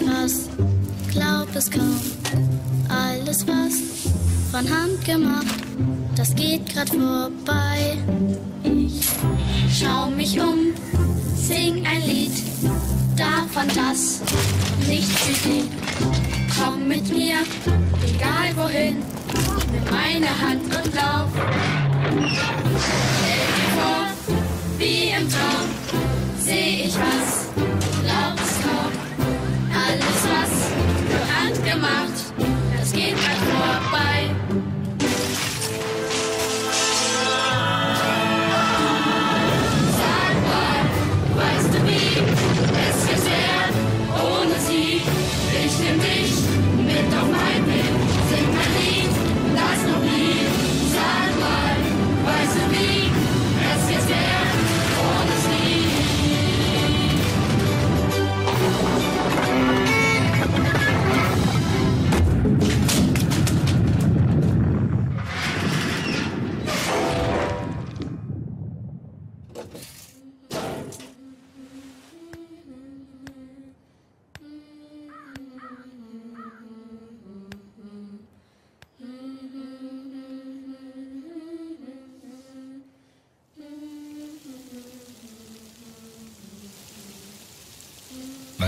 ich was, glaub es kaum. Alles was von Hand gemacht, das geht grad vorbei. Ich schau mich um, sing ein Lied davon, dass nichts übrig. Komm mit mir, egal wohin, nimm meine Hand und lauf.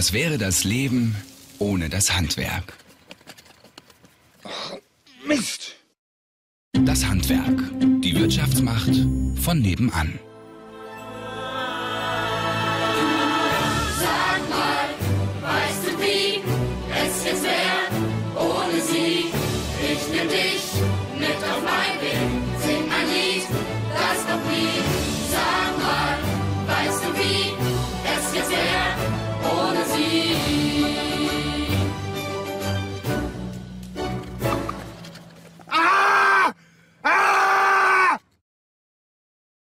Was wäre das Leben ohne das Handwerk? Mist! Das Handwerk. Die Wirtschaftsmacht von nebenan.